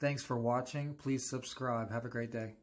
Thanks for watching. Please subscribe. Have a great day.